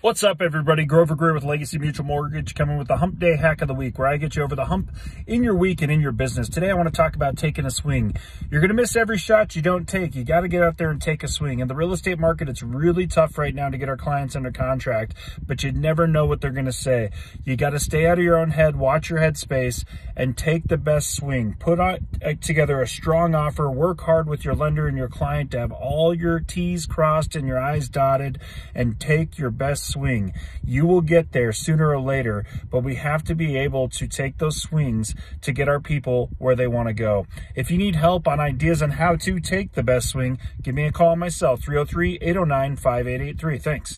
What's up, everybody? Grover Greer with Legacy Mutual Mortgage coming with the Hump Day Hack of the Week, where I get you over the hump in your week and in your business. Today, I want to talk about taking a swing. You're going to miss every shot you don't take. You got to get out there and take a swing. In the real estate market, it's really tough right now to get our clients under contract, but you never know what they're going to say. You got to stay out of your own head, watch your headspace, and take the best swing. Put uh, together a strong offer, work hard with your lender and your client to have all your T's crossed and your I's dotted, and take your best swing. You will get there sooner or later, but we have to be able to take those swings to get our people where they want to go. If you need help on ideas on how to take the best swing, give me a call myself, 303 809 5883. Thanks.